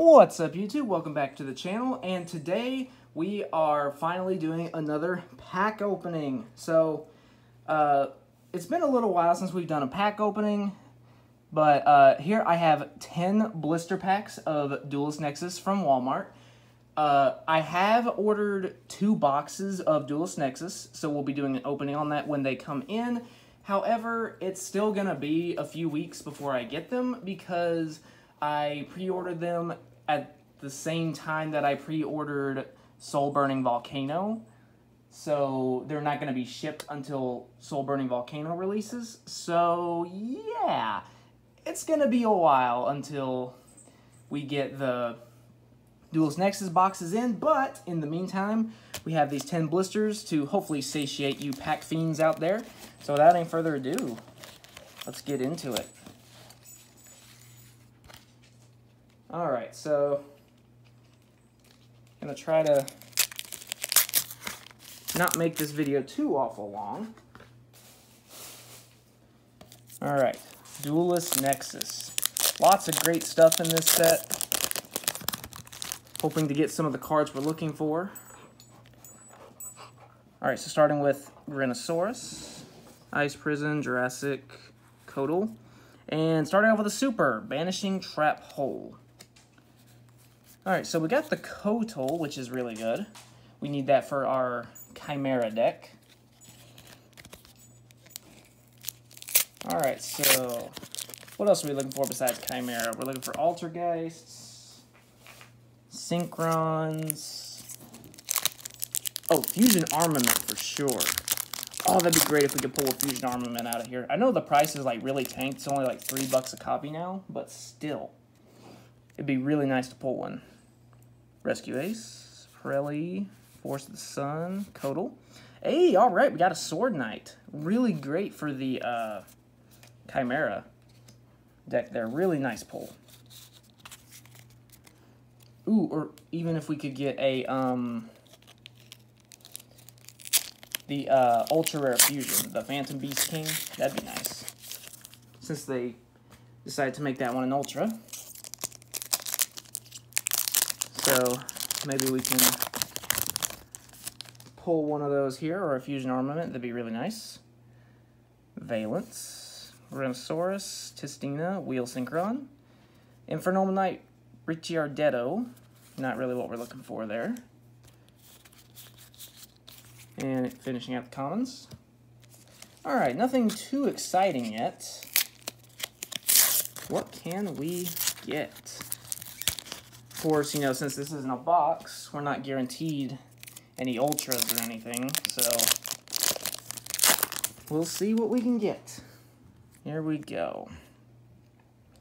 What's up YouTube? Welcome back to the channel and today we are finally doing another pack opening. So uh, it's been a little while since we've done a pack opening but uh, here I have 10 blister packs of Duelist Nexus from Walmart. Uh, I have ordered two boxes of Duelist Nexus, so we'll be doing an opening on that when they come in. However, it's still going to be a few weeks before I get them because I pre-ordered them at the same time that I pre-ordered Soul Burning Volcano. So they're not going to be shipped until Soul Burning Volcano releases. So yeah, it's going to be a while until we get the Duelist Nexus boxes in, but in the meantime, we have these 10 blisters to hopefully satiate you pack fiends out there. So without any further ado, let's get into it. Alright, so I'm going to try to not make this video too awful long. Alright, Duelist Nexus. Lots of great stuff in this set. Hoping to get some of the cards we're looking for. Alright, so starting with Rhinosaurus, Ice Prison, Jurassic, Codal. And starting off with a super, Banishing Trap Hole. Alright, so we got the Kotal, which is really good. We need that for our Chimera deck. Alright, so what else are we looking for besides Chimera? We're looking for Altergeists, Synchrons. Oh, Fusion Armament for sure. Oh, that'd be great if we could pull a Fusion Armament out of here. I know the price is like really tanked. It's only like three bucks a copy now, but still. It'd be really nice to pull one. Rescue Ace, Pirelli, Force of the Sun, Kotal. Hey, all right, we got a Sword Knight. Really great for the uh, Chimera deck there. Really nice pull. Ooh, or even if we could get a, um, the uh, Ultra Rare Fusion, the Phantom Beast King, that'd be nice. Since they decided to make that one an Ultra. So, maybe we can pull one of those here, or a Fusion Armament, that'd be really nice. Valence. Rhinosaurus, Tistina, Wheel Synchron. Infernoble Knight, Ricciardetto. Not really what we're looking for there. And finishing out the commons. Alright, nothing too exciting yet. What can we get? Course, you know, since this isn't a box, we're not guaranteed any ultras or anything, so we'll see what we can get. Here we go.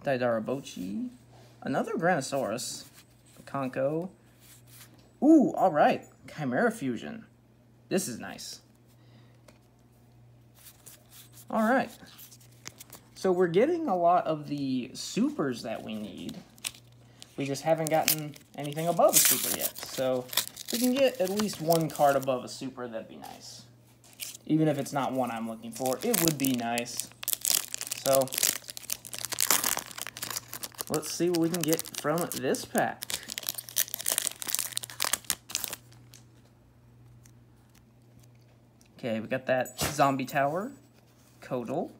Didarabochi. Another Granosaurus. Conco. Ooh, alright. Chimera Fusion. This is nice. Alright. So we're getting a lot of the supers that we need. We just haven't gotten anything above a super yet. So if we can get at least one card above a super, that'd be nice. Even if it's not one I'm looking for, it would be nice. So, let's see what we can get from this pack. Okay, we got that Zombie Tower, Kotal,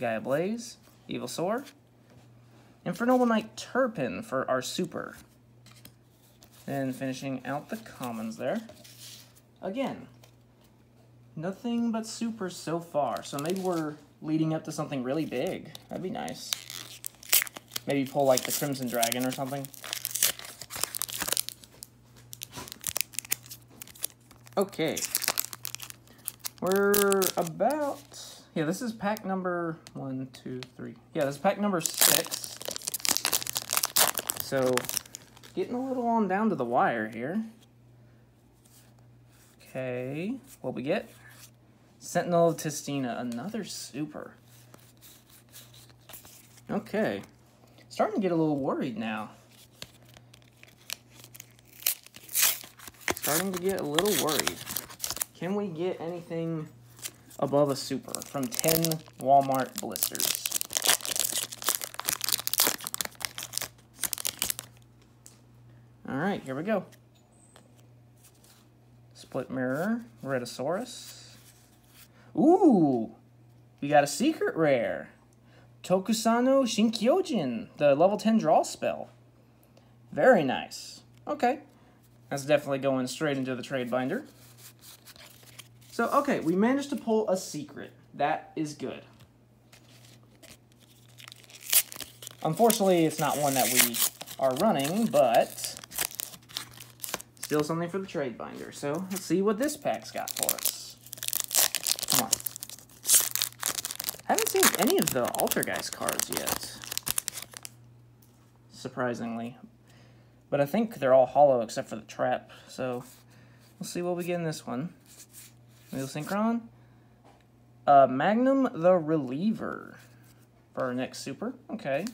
Gaia Blaze, Ivysaur, and for Noble Knight Turpin for our Super. And finishing out the commons there. Again, nothing but supers so far. So maybe we're leading up to something really big. That'd be nice. Maybe pull like the Crimson Dragon or something. Okay. We're about... Yeah, this is pack number one, two, three. Yeah, this is pack number six. So, getting a little on down to the wire here. Okay, what we get? Sentinel of Tistina, another super. Okay. Starting to get a little worried now. Starting to get a little worried. Can we get anything above a super from 10 Walmart blisters? All right, here we go. Split mirror, Rhedosaurus. Ooh, we got a secret rare. Tokusano Shinkyojin, the level 10 draw spell. Very nice. Okay. That's definitely going straight into the trade binder. So, okay, we managed to pull a secret. That is good. Unfortunately, it's not one that we are running, but still something for the trade binder. So, let's see what this pack's got for us. Come on. I haven't seen any of the Altergeist cards yet. Surprisingly. But I think they're all hollow except for the trap. So we'll see what we get in this one. Wheel Synchron. Uh, Magnum the Reliever for our next super. Okay.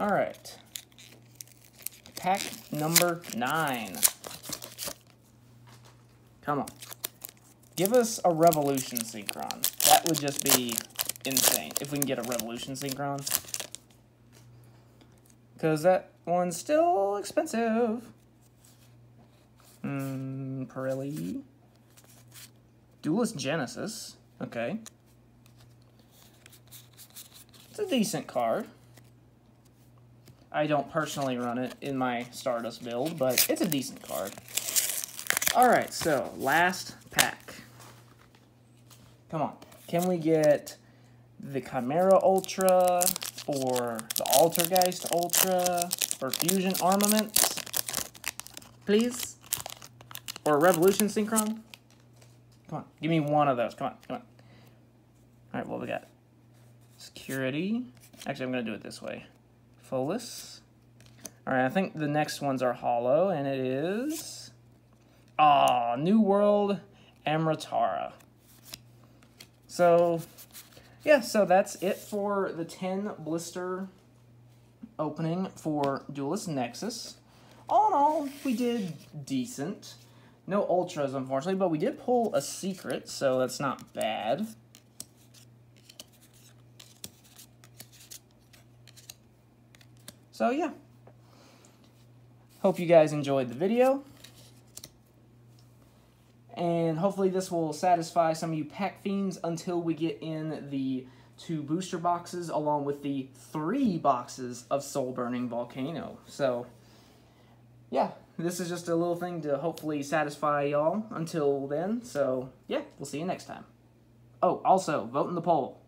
All right. Pack number nine. Come on. Give us a Revolution Synchron. That would just be insane if we can get a Revolution Synchron. Because that one's still expensive. Hmm, Pirelli. Duelist Genesis. Okay. It's a decent card. I don't personally run it in my Stardust build, but it's a decent card. Alright, so last pack. Come on. Can we get the Chimera Ultra or the Altergeist Ultra or Fusion Armaments? Please? Or Revolution Synchron? Come on, give me one of those. Come on, come on. Alright, what we got? Security. Actually, I'm going to do it this way. Folus. Alright, I think the next ones are hollow, and it is... Ah, New World Amritara. So, yeah, so that's it for the 10 blister opening for Duelist Nexus. All in all, we did decent. No ultras, unfortunately, but we did pull a secret, so that's not bad. So, yeah. Hope you guys enjoyed the video and hopefully this will satisfy some of you pack fiends until we get in the two booster boxes along with the three boxes of Soul Burning Volcano. So, yeah, this is just a little thing to hopefully satisfy y'all until then. So, yeah, we'll see you next time. Oh, also, vote in the poll.